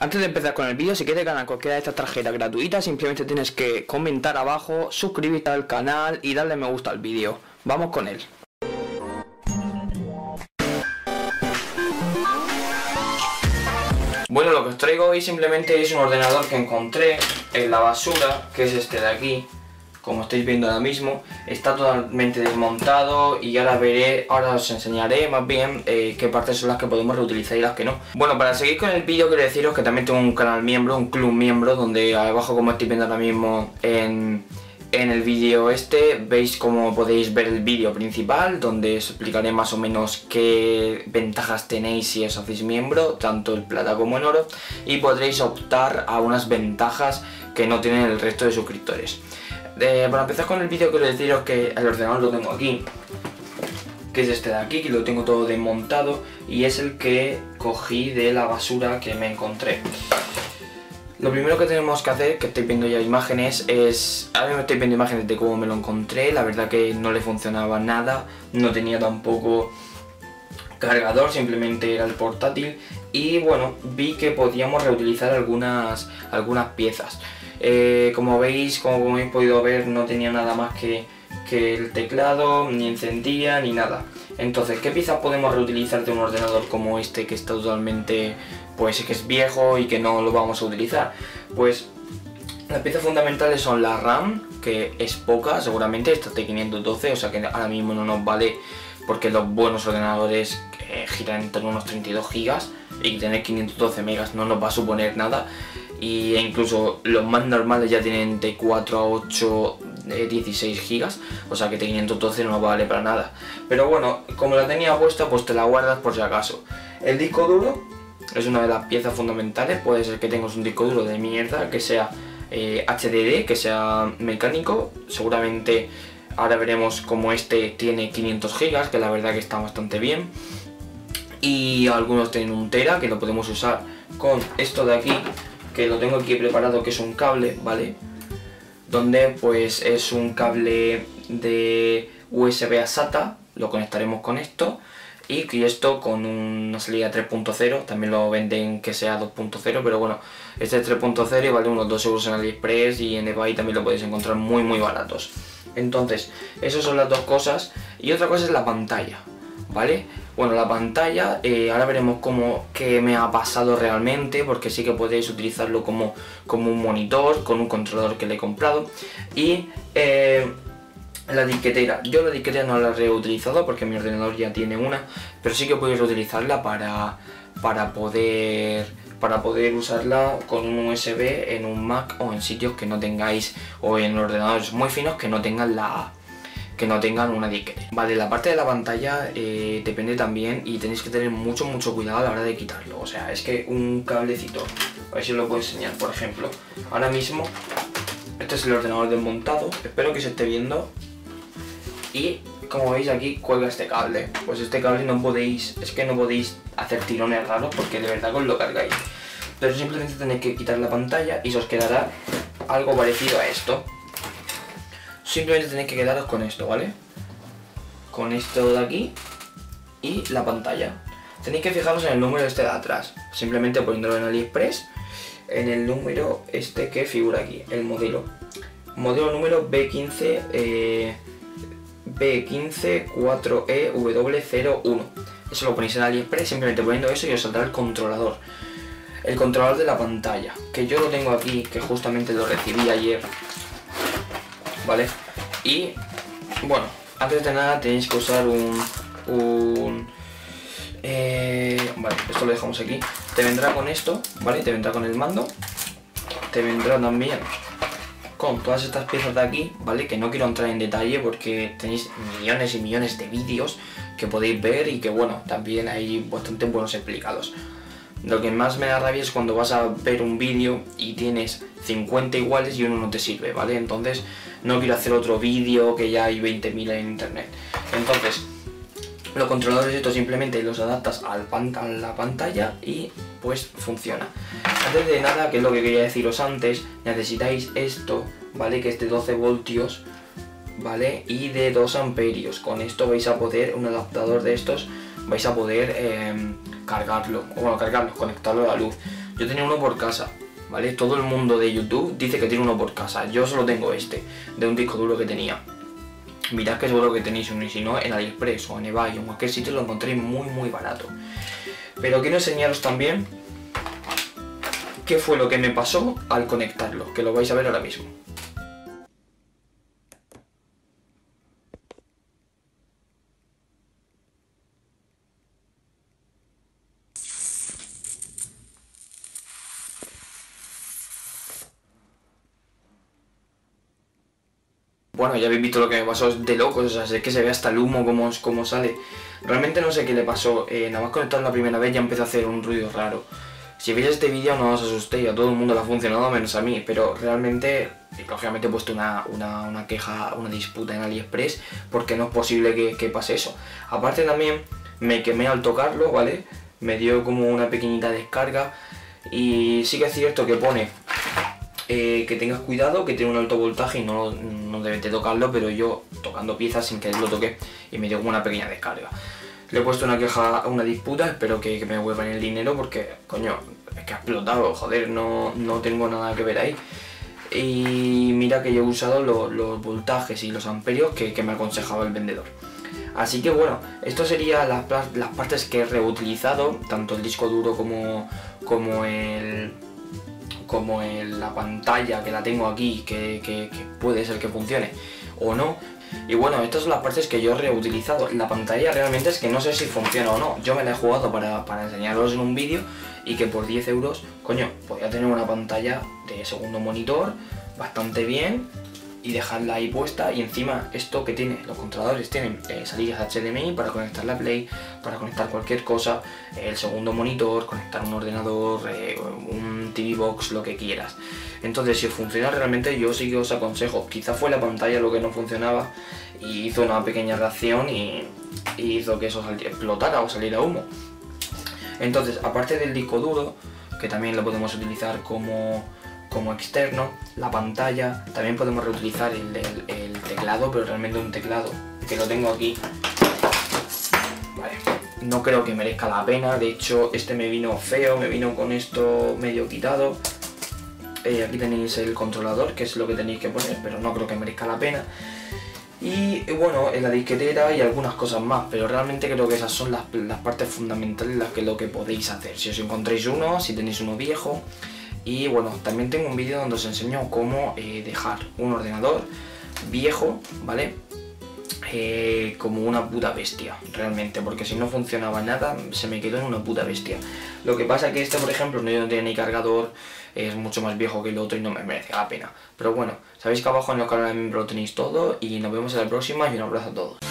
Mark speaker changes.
Speaker 1: Antes de empezar con el vídeo, si quieres ganar cualquiera de estas tarjetas gratuitas, simplemente tienes que comentar abajo, suscribirte al canal y darle me gusta al vídeo. Vamos con él. Bueno, lo que os traigo hoy simplemente es un ordenador que encontré en la basura, que es este de aquí, como estáis viendo ahora mismo, está totalmente desmontado y ahora veré, ahora os enseñaré más bien eh, qué partes son las que podemos reutilizar y las que no. Bueno, para seguir con el vídeo quiero deciros que también tengo un canal miembro, un club miembro, donde abajo como estáis viendo ahora mismo en en el vídeo este veis cómo podéis ver el vídeo principal donde os explicaré más o menos qué ventajas tenéis si os hacéis miembro, tanto el plata como en oro y podréis optar a unas ventajas que no tienen el resto de suscriptores. Para empezar con el vídeo quiero deciros que el ordenador lo tengo aquí que es este de aquí, que lo tengo todo desmontado y es el que cogí de la basura que me encontré. Lo primero que tenemos que hacer, que estoy viendo ya imágenes, es... Ahora me estoy viendo imágenes de cómo me lo encontré, la verdad que no le funcionaba nada, no tenía tampoco cargador, simplemente era el portátil y bueno, vi que podíamos reutilizar algunas, algunas piezas. Eh, como veis, como habéis podido ver, no tenía nada más que, que el teclado, ni encendía, ni nada. Entonces, ¿qué piezas podemos reutilizar de un ordenador como este que está totalmente pues que es viejo y que no lo vamos a utilizar. Pues las piezas fundamentales son la RAM, que es poca, seguramente, esta de 512, o sea que ahora mismo no nos vale porque los buenos ordenadores giran en torno a unos 32 GB y tener 512 megas no nos va a suponer nada y e incluso los más normales ya tienen de 4 a 8 16 GB o sea que de 512 no vale para nada. Pero bueno como la tenía puesta pues te la guardas por si acaso. El disco duro es una de las piezas fundamentales, puede ser que tengas un disco duro de mierda, que sea HDD, eh, que sea mecánico, seguramente ahora veremos como este tiene 500 GB, que la verdad que está bastante bien, y algunos tienen un tera, que lo podemos usar con esto de aquí, que lo tengo aquí preparado, que es un cable, ¿vale? Donde pues es un cable de USB a SATA, lo conectaremos con esto, y esto con una salida 3.0, también lo venden que sea 2.0, pero bueno, este es 3.0 y vale unos 2 euros en AliExpress y en eBay también lo podéis encontrar muy muy baratos. Entonces, esas son las dos cosas. Y otra cosa es la pantalla, ¿vale? Bueno, la pantalla, eh, ahora veremos cómo, qué me ha pasado realmente, porque sí que podéis utilizarlo como, como un monitor, con un controlador que le he comprado. Y... Eh, la disquetera, yo la disquetera no la he reutilizado porque mi ordenador ya tiene una, pero sí que podéis reutilizarla para, para, poder, para poder usarla con un USB en un Mac o en sitios que no tengáis, o en ordenadores muy finos que no tengan la, que no tengan una disquetera. Vale, la parte de la pantalla eh, depende también y tenéis que tener mucho mucho cuidado a la hora de quitarlo. O sea, es que un cablecito, a ver si os lo puedo enseñar, por ejemplo. Ahora mismo, este es el ordenador desmontado, espero que se esté viendo y como veis aquí cuelga este cable pues este cable no podéis es que no podéis hacer tirones raros porque de verdad os lo cargáis pero simplemente tenéis que quitar la pantalla y se os quedará algo parecido a esto simplemente tenéis que quedaros con esto vale con esto de aquí y la pantalla tenéis que fijaros en el número este de atrás simplemente poniéndolo en AliExpress en el número este que figura aquí el modelo modelo número B15 eh, B154EW01. Eso lo ponéis en AliExpress simplemente poniendo eso y os saldrá el controlador. El controlador de la pantalla, que yo lo tengo aquí, que justamente lo recibí ayer. ¿Vale? Y, bueno, antes de nada tenéis que usar un... eh, vale, esto lo dejamos aquí. Te vendrá con esto, ¿vale? Te vendrá con el mando. Te vendrá también con todas estas piezas de aquí, ¿vale? Que no quiero entrar en detalle porque tenéis millones y millones de vídeos que podéis ver y que, bueno, también hay bastante buenos explicados. Lo que más me da rabia es cuando vas a ver un vídeo y tienes 50 iguales y uno no te sirve, ¿vale? Entonces no quiero hacer otro vídeo que ya hay 20.000 en internet. Entonces, los controladores estos simplemente los adaptas al a la pantalla y pues funciona. Antes de nada, que es lo que quería deciros antes, necesitáis esto, ¿vale? Que es de 12 voltios, ¿vale? Y de 2 amperios. Con esto vais a poder, un adaptador de estos, vais a poder em, cargarlo, bueno, cargarlo, conectarlo a la luz. Yo tenía uno por casa, ¿vale? Todo el mundo de YouTube dice que tiene uno por casa. Yo solo tengo este, de un disco duro que tenía. Mirad que seguro que tenéis uno y si no, en AliExpress o en eBay o en cualquier sitio lo encontré muy muy barato. Pero quiero enseñaros también qué fue lo que me pasó al conectarlo, que lo vais a ver ahora mismo. Bueno, ya habéis visto lo que me pasó, de locos, o sea, es que se ve hasta el humo como, como sale. Realmente no sé qué le pasó, eh, nada más conectar la primera vez ya empezó a hacer un ruido raro. Si veis este vídeo no os asustéis, a todo el mundo le ha funcionado menos a mí, pero realmente, lógicamente he puesto una, queja, una disputa en AliExpress, porque no es posible que, que pase eso. Aparte también, me quemé al tocarlo, ¿vale? Me dio como una pequeñita descarga, y sí que es cierto que pone eh, que tengas cuidado, que tiene un alto voltaje y no, no debes de tocarlo, pero yo tocando piezas sin que lo toque y me dio una pequeña descarga. Le he puesto una queja, una disputa, espero que, me vuelvan el dinero porque, coño, es que ha explotado, joder, no, no tengo nada que ver ahí. Y mira que yo he usado los voltajes y los amperios que, que, me aconsejaba el vendedor. Así que bueno, esto serían las, las partes que he reutilizado, tanto el disco duro como, como el, como en la pantalla que la tengo aquí, que, puede ser que funcione o no. Y bueno, estas son las partes que yo he reutilizado. La pantalla realmente es que no sé si funciona o no. Yo me la he jugado para, para enseñaros en un vídeo y que por 10 euros, coño, podía tener una pantalla de segundo monitor bastante bien y dejarla ahí puesta y encima esto que tiene, los controladores tienen eh, salidas HDMI para conectar la Play, para conectar cualquier cosa, el segundo monitor, conectar un ordenador, eh, un TV Box, lo que quieras. Entonces si funciona realmente yo sí que os aconsejo, quizá fue la pantalla lo que no funcionaba y hizo una pequeña reacción y, hizo que eso explotara o saliera humo. Entonces aparte del disco duro, que también lo podemos utilizar como como externo, la pantalla, también podemos reutilizar el, teclado, pero realmente un teclado que lo tengo aquí. No creo que merezca la pena, de hecho este me vino feo, me vino con esto medio quitado. Eh, aquí tenéis el controlador, que es lo que tenéis que poner, pero no creo que merezca la pena. Y bueno, en la disquetera y algunas cosas más, pero realmente creo que esas son las, partes fundamentales las que lo que podéis hacer. Si os encontráis uno, si tenéis uno viejo, y bueno, también tengo un vídeo donde os enseño cómo eh, dejar un ordenador viejo, ¿vale? Eh, como una puta bestia, realmente, porque si no funcionaba nada, se me quedó en una puta bestia. Lo que pasa es que este, por ejemplo, no tiene ni cargador, es mucho más viejo que el otro y no me merece la pena. Pero bueno, sabéis que abajo en el canal de lo tenéis todo y nos vemos en la próxima y un abrazo a todos.